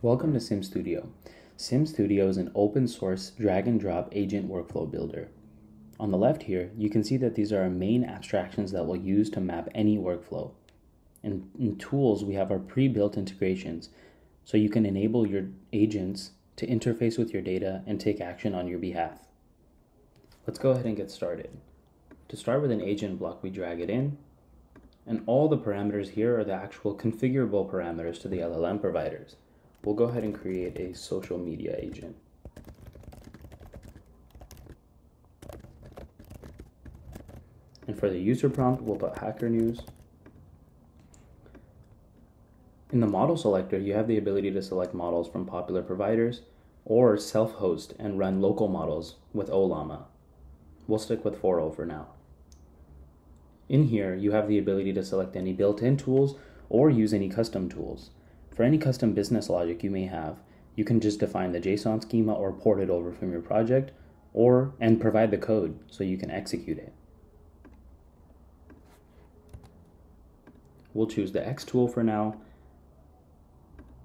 Welcome to SimStudio. SimStudio is an open source drag and drop agent workflow builder. On the left here, you can see that these are our main abstractions that we'll use to map any workflow. In, in tools, we have our pre-built integrations, so you can enable your agents to interface with your data and take action on your behalf. Let's go ahead and get started. To start with an agent block, we drag it in, and all the parameters here are the actual configurable parameters to the LLM providers we'll go ahead and create a social media agent. And for the user prompt, we'll put Hacker News. In the model selector, you have the ability to select models from popular providers or self-host and run local models with Ollama. We'll stick with 4o for now. In here, you have the ability to select any built-in tools or use any custom tools. For any custom business logic you may have, you can just define the JSON schema or port it over from your project or and provide the code so you can execute it. We'll choose the X tool for now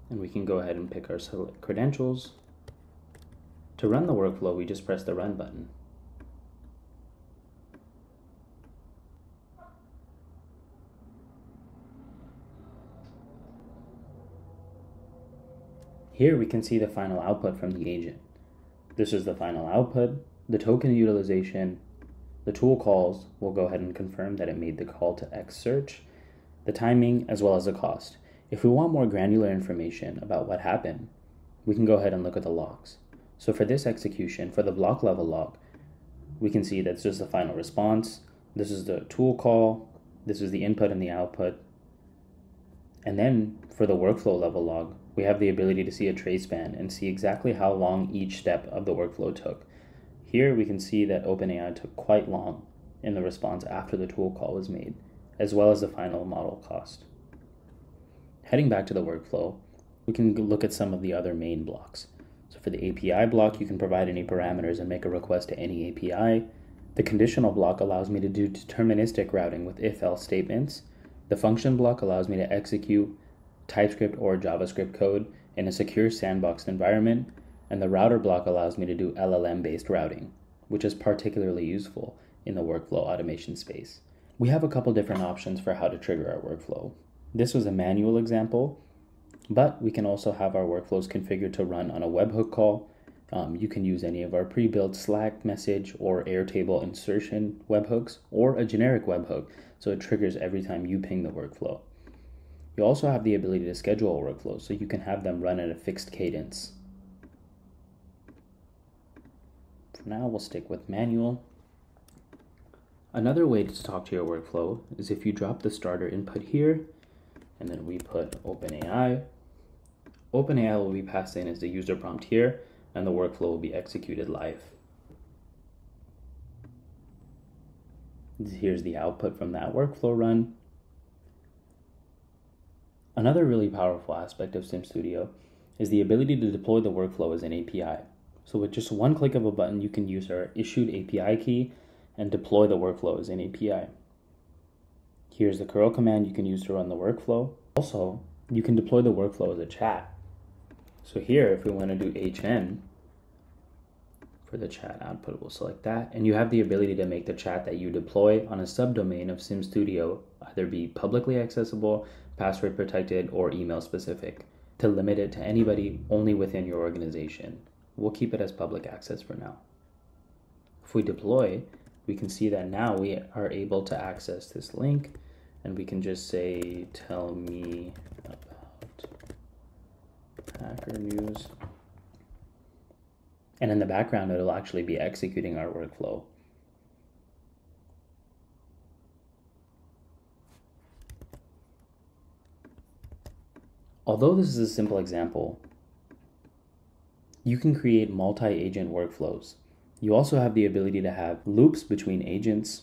and we can go ahead and pick our credentials. To run the workflow, we just press the run button. Here we can see the final output from the agent. This is the final output, the token utilization, the tool calls, we'll go ahead and confirm that it made the call to X search, the timing, as well as the cost. If we want more granular information about what happened, we can go ahead and look at the logs. So for this execution, for the block level log, we can see that's just the final response. This is the tool call. This is the input and the output. And then for the workflow level log, we have the ability to see a trace span and see exactly how long each step of the workflow took. Here we can see that OpenAI took quite long in the response after the tool call was made, as well as the final model cost. Heading back to the workflow, we can look at some of the other main blocks. So for the API block, you can provide any parameters and make a request to any API. The conditional block allows me to do deterministic routing with if-else statements. The function block allows me to execute TypeScript or JavaScript code in a secure sandboxed environment, and the router block allows me to do LLM based routing, which is particularly useful in the workflow automation space. We have a couple different options for how to trigger our workflow. This was a manual example, but we can also have our workflows configured to run on a webhook call. Um, you can use any of our pre-built Slack message or Airtable insertion webhooks or a generic webhook, so it triggers every time you ping the workflow. You also have the ability to schedule workflows so you can have them run at a fixed cadence. For now, we'll stick with manual. Another way to talk to your workflow is if you drop the starter input here, and then we put OpenAI. OpenAI will be passed in as the user prompt here, and the workflow will be executed live. Here's the output from that workflow run. Another really powerful aspect of SimStudio is the ability to deploy the workflow as an API. So with just one click of a button, you can use our issued API key and deploy the workflow as an API. Here's the curl command you can use to run the workflow. Also, you can deploy the workflow as a chat. So here, if we want to do HN, for the chat output, we'll select that. And you have the ability to make the chat that you deploy on a subdomain of SimStudio either be publicly accessible, password protected, or email specific to limit it to anybody only within your organization. We'll keep it as public access for now. If we deploy, we can see that now we are able to access this link and we can just say, tell me about hacker news and in the background, it'll actually be executing our workflow. Although this is a simple example, you can create multi-agent workflows. You also have the ability to have loops between agents.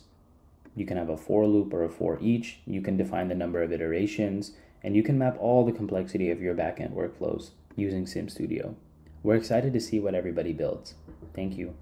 You can have a for loop or a for each. You can define the number of iterations, and you can map all the complexity of your backend workflows using SimStudio. We're excited to see what everybody builds. Thank you.